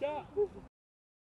Yeah.